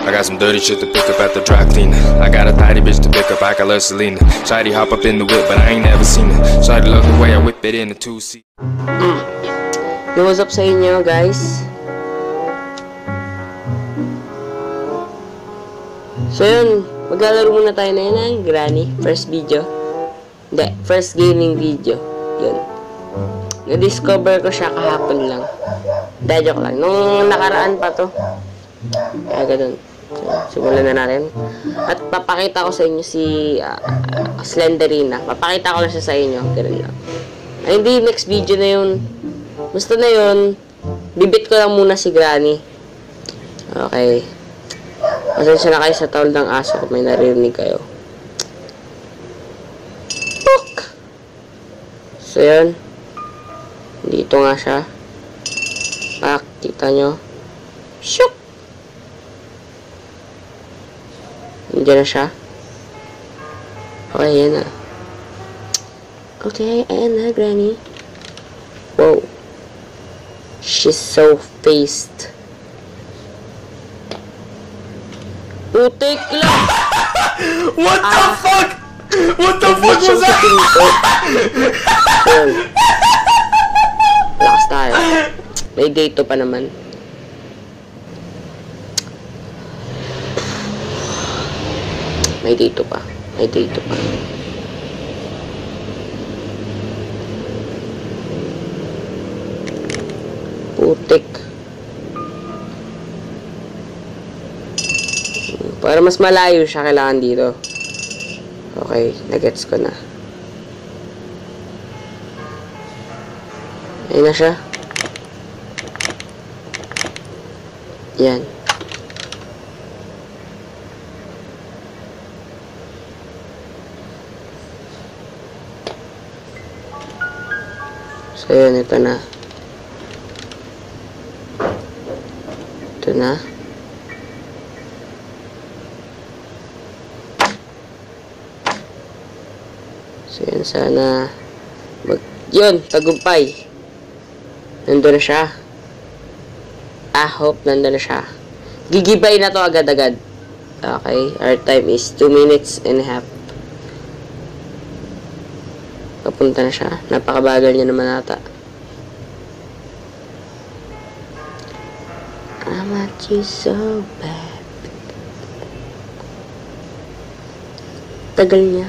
I got some dirty shit to pick up at the dry cleaner. I got a tidy bitch to pick up, I got love Selena. Shady hop up in the whip, but I ain't never seen her. Shady love the way I whip it in a two seat. Mm. Yo, what's up sa guys? So, yun. Maglalaro muna tayo na yun ng Granny. First video. Hindi, first gaming video. Yun. Na-discover ko siya kahapon lang. Dahil joke lang. Nung nakaraan pa to. Kaya ganun. So, simulan na natin. At papakita ko sa inyo si ah, Slenderina. Papakita ko lang siya sa inyo. Ganun lang. Ay, hindi. Next video na yun. Basta na yun. Bibit ko lang muna si Granny. Okay. Pasensya na kayo sa tawal ng aso kung may naririnig kayo. Puk! So, yun. Dito nga siya. Pak, kita nyo. Shook! Nandiyan na siya. Okay, yan na. Okay, ayan na, Granny. Whoa. She's so faced. Putik lang! What the fuck? What the fuck was that? Lakas tayo. May dito pa naman. May dito pa. May dito pa. Putik. Para mas malayo siya kailangan dito. Okay, nagets ko na. Ayun na siya. Yan. Yun, ito na. Ito na. So, yun, sana mag... Yun, tagumpay. Nandun na siya. I hope nandun na siya. Gigibay na to agad-agad. Okay, our time is 2 minutes and a half. Papunta na siya. Napakabagal niya naman ata. I want you so bad. Tagal niya.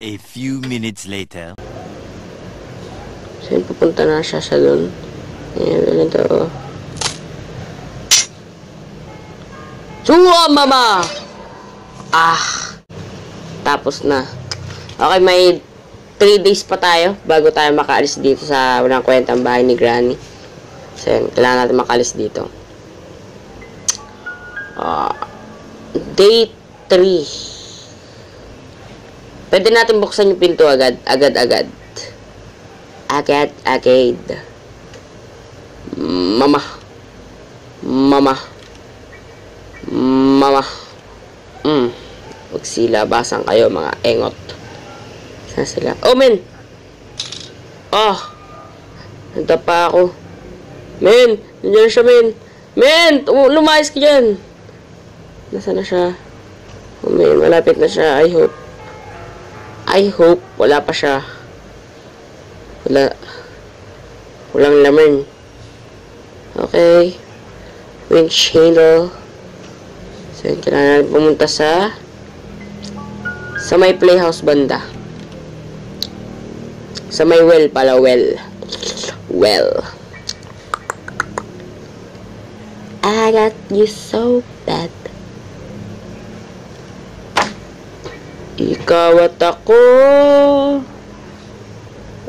A few minutes later. So, pupunta na siya sa doon. Ayan, ganito. Suwa, mama! Ah! Tapos na. Okay, may 3 days pa tayo bago tayo makaalis dito sa walang kwentang bahay ni Granny. So, yun, kailangan natin makaalis dito. Ah, day 3. Pwede natin buksan yung pinto agad, agad, agad. Agad, agad. Mama. Mama. Mama. Mm. Magsilabasan kayo mga engot. Saan sila? Oh, men! Oh! Nanda pa ako. Men! Nandiyan siya, men! Men! Um- Lumayas ka dyan! Nasaan na siya? Oh, men. Malapit na siya. I hope. I hope wala pa siya. Wala. Walang laman. Okay. Winch handle. So, yun, kailangan natin pumunta sa sa may playhouse banda. Sa may well pala, well. Well. I got you so bad. Ikaw at ako.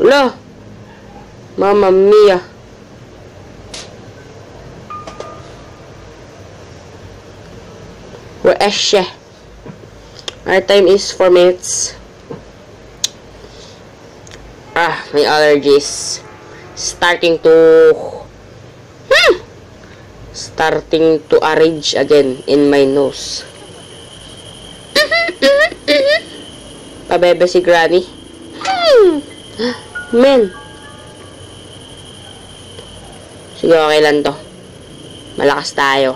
Wala. Mama Mia. Where is she? Our time is 4 minutes. Ah, my allergies. Starting to... Hmm! Starting to arrange again in my nose. Pabebe si Granny. Hmm. Men. Sige, okay lang to. Malakas tayo.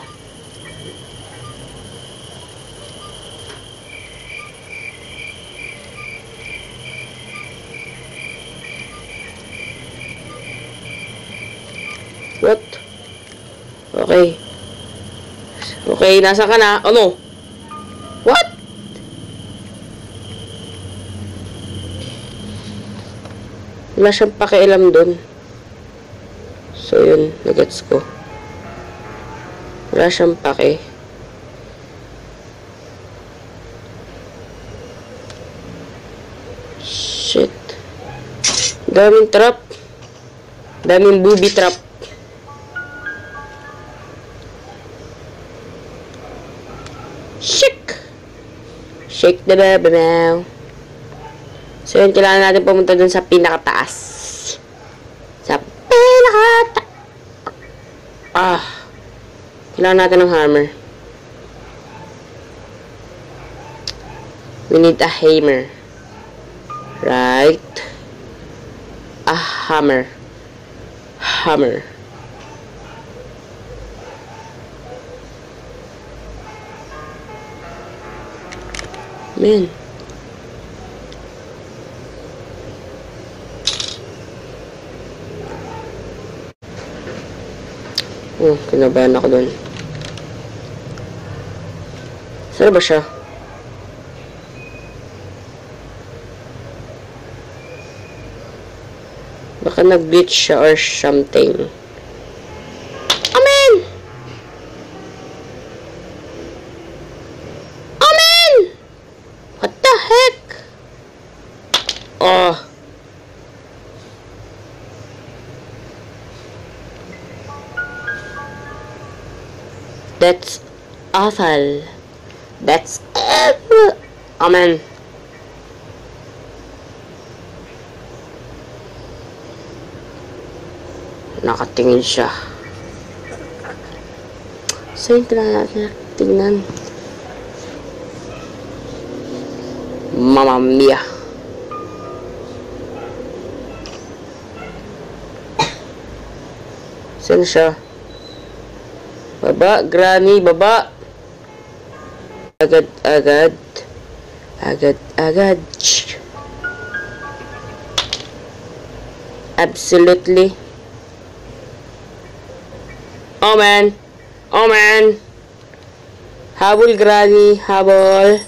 What? Okay. Okay, nasa ka na? Ano? What? Wala siyang pakialam dun. So, yun. Nagets ko. Wala siyang pake. Shit. Daming trap. Daming booby trap. Shake the now. So yun, kailangan natin pumunta dun sa pinakataas. Sa pinakataas. Ah. Kailangan natin ng hammer. We need a hammer. Right. A hammer. Hammer. Man. Oh, kinabahan ako dun. Saan ba siya? Baka nag-glitch siya or something. That's awful. That's awful. Amen. Nakatingin siya. Ka na natin tingnan? Mamma mia. Saan siya? Baba, granny, baba. Agad, agad. Agad, agad. Absolutely. Oh man. Oh man. Habol, granny. Habol.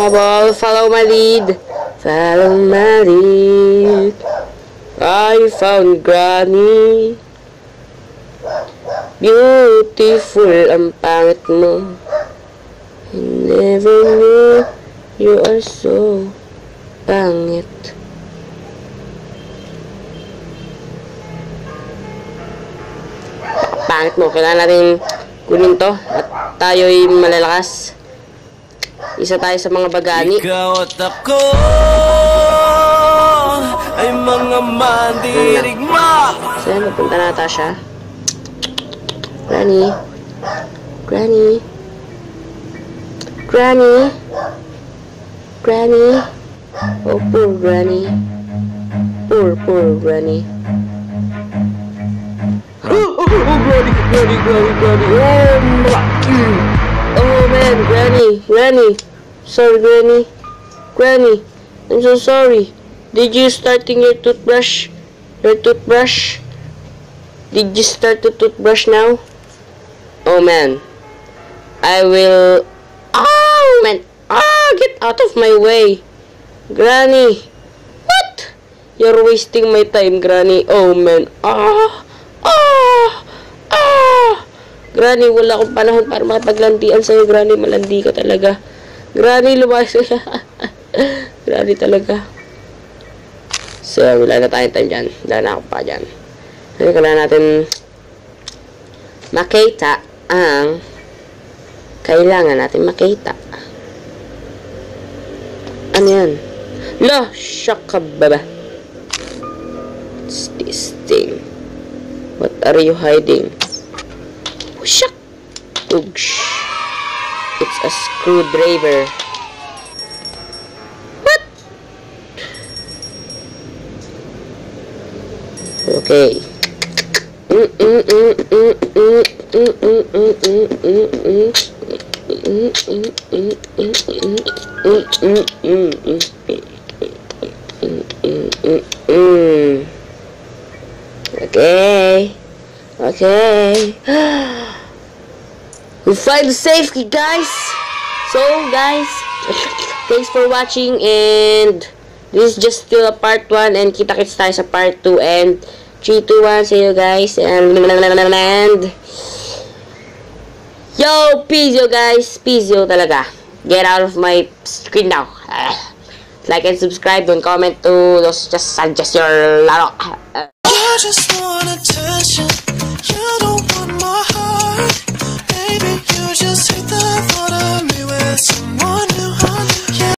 Habol, follow my lead. Follow my lead. I found granny. Beautiful ang pangit mo. I never knew you are so pangit. Pangit mo. Kailangan natin kunin to. At tayo'y malalakas. Isa tayo sa mga bagani. Ikaw at ako ay mga mandirigma Saan napunta na ata siya? Granny. Granny. Granny. Granny. Oh, poor Granny. Poor, poor Granny. Oh, oh, oh, Granny, Granny, Granny, Granny. Oh, my. Mm. Oh, man, Granny, Granny. Sorry, Granny. Granny, I'm so sorry. Did you starting your toothbrush? Your toothbrush? Did you start the toothbrush now? Oh man. I will... Oh man! Ah! Get out of my way! Granny! What? You're wasting my time, Granny. Oh man. Ah! Ah! Ah! Granny, wala akong panahon para makipaglandian sa'yo, Granny. Malandi ka talaga. Granny, lumayas ka. Granny talaga. So, wala na tayong time dyan. Wala na ako pa dyan. Kasi kailangan natin makita ang kailangan natin makita. Ano yan? La! Shaka baba. What's this thing? What are you hiding? Oh, shak! Oosh. It's a screwdriver. What? Okay. Mm. Okay. Okay. we find the safety, guys. So, guys, thanks for watching and this is just still a part 1 and kita-kits tayo sa part 2 and 3, 2, 1, see you guys and yo, yo guys, yo talaga. Get out of my screen now. Like and subscribe, don't comment to those just suggest your laro. You just want attention. You don't want my heart.